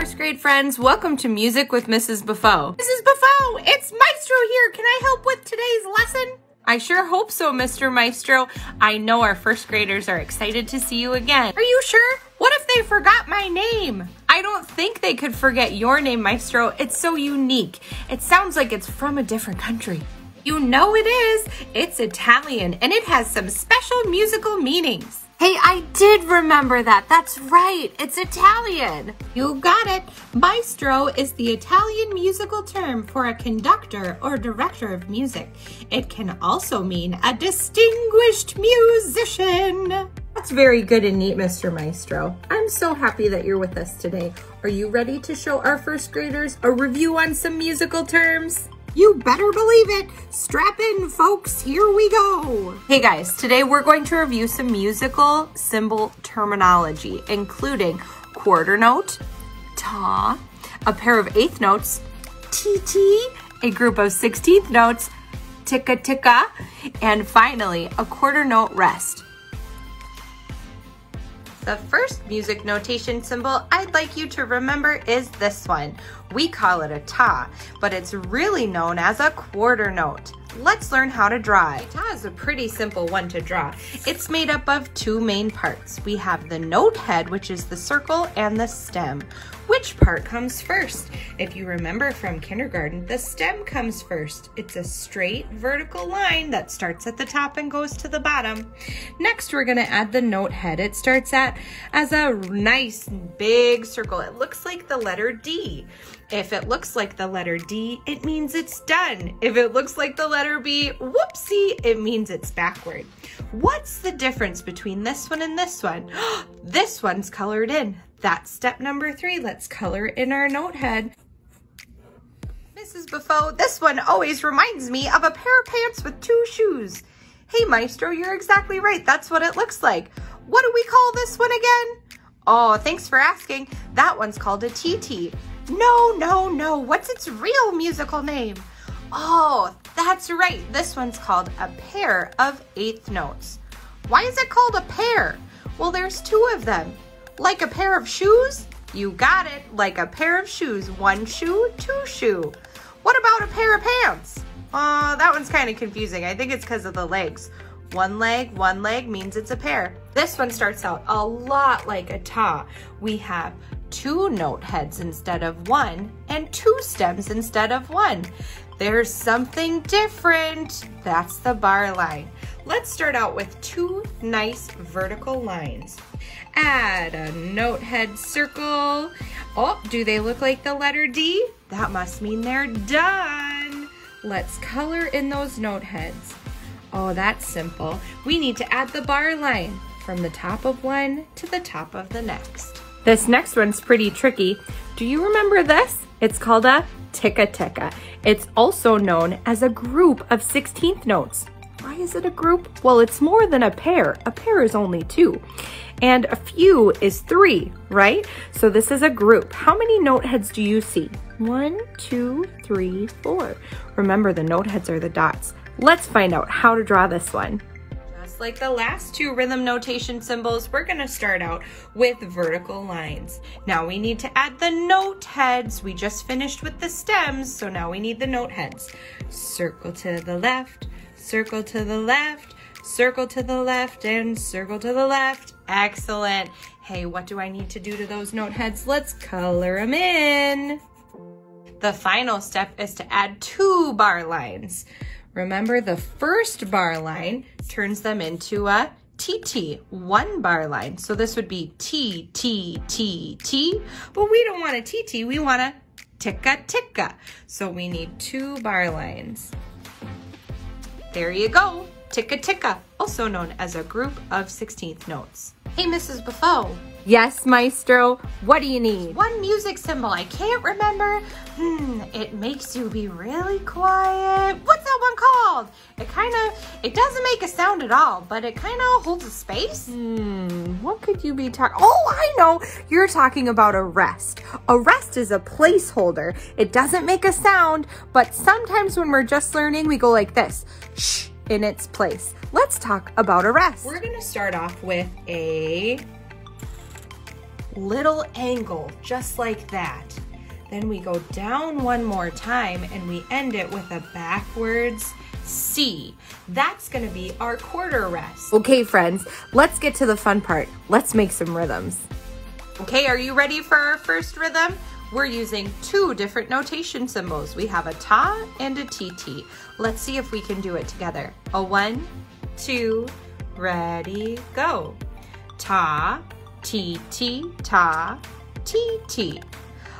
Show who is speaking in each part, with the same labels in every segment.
Speaker 1: first grade friends. Welcome to Music with Mrs. Beaufeaux. Mrs. Beaufeaux, it's Maestro here. Can I help with today's lesson? I sure hope so, Mr. Maestro. I know our first graders are excited to see you again. Are you sure? What if they forgot my name? I don't think they could forget your name, Maestro. It's so unique. It sounds like it's from a different country. You know it is. It's Italian and it has some special musical meanings. Hey, I did remember that. That's right. It's Italian. You got it. Maestro is the Italian musical term for a conductor or director of music. It can also mean a distinguished musician. That's very good and neat, Mr. Maestro. I'm so happy that you're with us today. Are you ready to show our first graders a review on some musical terms?
Speaker 2: You better believe it. Strap in, folks. Here we go.
Speaker 1: Hey guys, today we're going to review some musical symbol terminology, including quarter note, ta, a pair of eighth notes, TT, a group of 16th notes, ticka ticka, and finally a quarter note rest. The first music notation symbol I'd like you to remember is this one. We call it a ta, but it's really known as a quarter note. Let's learn how to draw it. Ta is a pretty simple one to draw. It's made up of two main parts. We have the note head, which is the circle, and the stem. Which part comes first? If you remember from kindergarten, the stem comes first. It's a straight vertical line that starts at the top and goes to the bottom. Next, we're gonna add the note head. It starts at as a nice big circle. It looks like the letter D. If it looks like the letter D, it means it's done. If it looks like the letter B, whoopsie, it means it's backward. What's the difference between this one and this one? this one's colored in. That's step number three. Let's color in our note head. Mrs. Beaufeaux, this one always reminds me of a pair of pants with two shoes. Hey, Maestro, you're exactly right. That's what it looks like. What do we call this one again? Oh, thanks for asking. That one's called a TT. No, no, no. What's its real musical name? Oh, that's right. This one's called a pair of eighth notes. Why is it called a pair? Well, there's two of them. Like a pair of shoes? You got it, like a pair of shoes. One shoe, two shoe. What about a pair of pants? Uh, that one's kind of confusing. I think it's because of the legs. One leg, one leg means it's a pair. This one starts out a lot like a ta. We have two note heads instead of one and two stems instead of one. There's something different. That's the bar line. Let's start out with two nice vertical lines. Add a note head circle. Oh, do they look like the letter D? That must mean they're done. Let's color in those note heads. Oh, that's simple. We need to add the bar line from the top of one to the top of the next. This next one's pretty tricky. Do you remember this? It's called a ticka ticka. It's also known as a group of 16th notes. Why is it a group? Well, it's more than a pair. A pair is only two. And a few is three, right? So this is a group. How many note heads do you see? One, two, three, four. Remember, the note heads are the dots. Let's find out how to draw this one. Like the last two rhythm notation symbols, we're gonna start out with vertical lines. Now we need to add the note heads. We just finished with the stems, so now we need the note heads. Circle to the left, circle to the left, circle to the left, and circle to the left. Excellent. Hey, what do I need to do to those note heads? Let's color them in. The final step is to add two bar lines. Remember the first bar line turns them into a TT, one bar line. So this would be T, T, T, T, but we don't want a TT, we want a ticka ticka. So we need two bar lines. There you go, ticka ticka, also known as a group of 16th notes. Hey, Mrs. Beaufeaux. Yes, Maestro. What do you need? One music symbol I can't remember. Hmm, it makes you be really quiet. What's that one called? It kind of, it doesn't make a sound at all, but it kind of holds a space. Hmm, what could you be talking? Oh, I know. You're talking about a rest. A rest is a placeholder. It doesn't make a sound, but sometimes when we're just learning, we go like this. Shh in its place. Let's talk about a rest. We're gonna start off with a little angle, just like that. Then we go down one more time and we end it with a backwards C. That's gonna be our quarter rest.
Speaker 2: Okay, friends, let's get to the fun part. Let's make some rhythms.
Speaker 1: Okay, are you ready for our first rhythm? We're using two different notation symbols. We have a ta and a tt. Let's see if we can do it together. A one, two, ready, go. Ta, tt, ta, tt.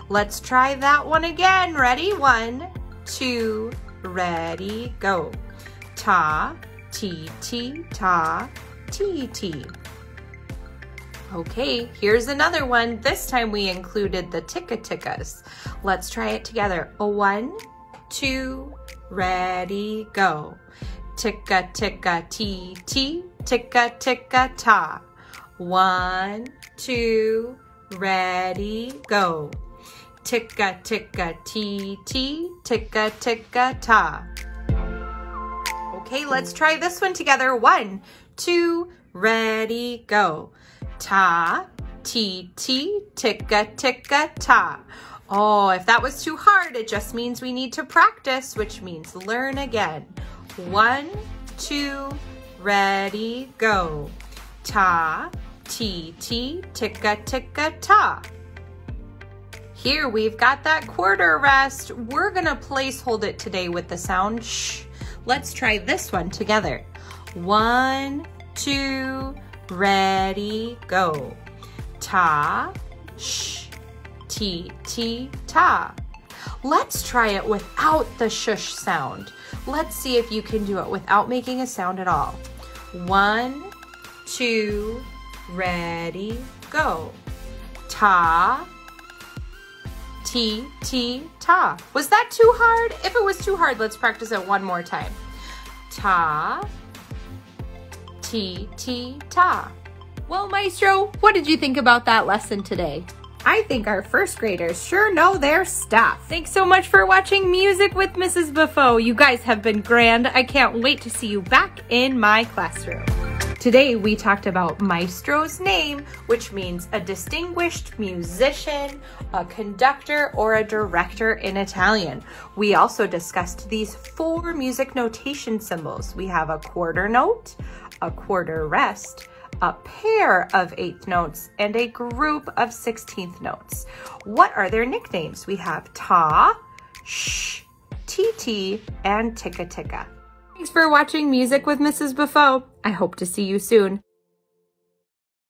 Speaker 1: Let's try that one again. Ready? One, two, ready, go. Ta, tt, ta, tt. Okay, here's another one. This time we included the ticka tickas. Let's try it together. A one, two, ready, go. Ticka ticka t t, ticka ticka ta. One, two, ready, go. Ticka ticka t t, ticka ticka ta. Okay, let's try this one together. One, two, ready, go ta, ti, ti, ticka, ticka, ta. Oh, if that was too hard, it just means we need to practice, which means learn again. One, two, ready, go. Ta, ti, ti, ticka, ticka, ta. Here we've got that quarter rest. We're gonna place hold it today with the sound shh. Let's try this one together. One, two, Ready, go. Ta, sh, ti, ti, ta. Let's try it without the shush sound. Let's see if you can do it without making a sound at all. One, two, ready, go. Ta, ti, ti, ta. Was that too hard? If it was too hard, let's practice it one more time. Ta, T, T, ta.
Speaker 2: Well, Maestro, what did you think about that lesson today?
Speaker 1: I think our first graders sure know their stuff. Thanks so much for watching Music with Mrs. Beaufeaux. You guys have been grand. I can't wait to see you back in my classroom. Today we talked about maestro's name, which means a distinguished musician, a conductor, or a director in Italian. We also discussed these four music notation symbols. We have a quarter note, a quarter rest, a pair of eighth notes, and a group of 16th notes. What are their nicknames? We have ta, sh, tt, and ticka ticka. Thanks for watching Music with Mrs. Beaufeaux. I hope to see you soon.